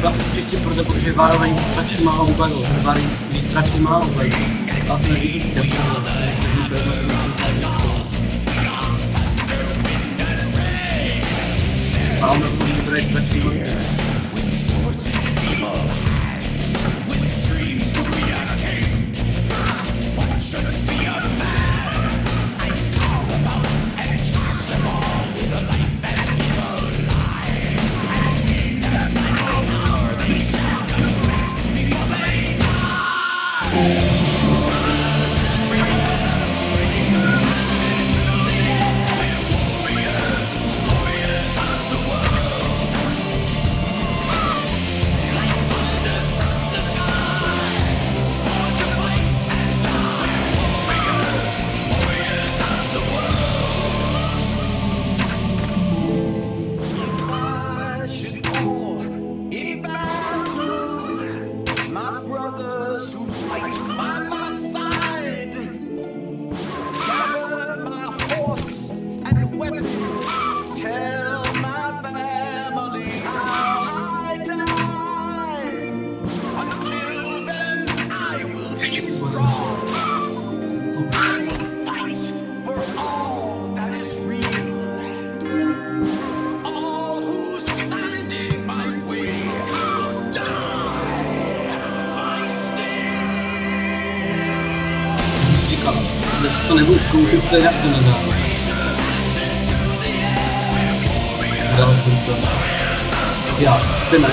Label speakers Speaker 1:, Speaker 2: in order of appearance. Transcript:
Speaker 1: to čistě proto, protože Vára není strašně málo ubavil. Vára je strašně málo ubavil. To asi nevidíte, protože to myslím A on na to bude strašně málo.
Speaker 2: Música fight
Speaker 1: říkal, dnes to nebudu zkoušet, stejně jak to nedám. Dal jsem to. Já, ten na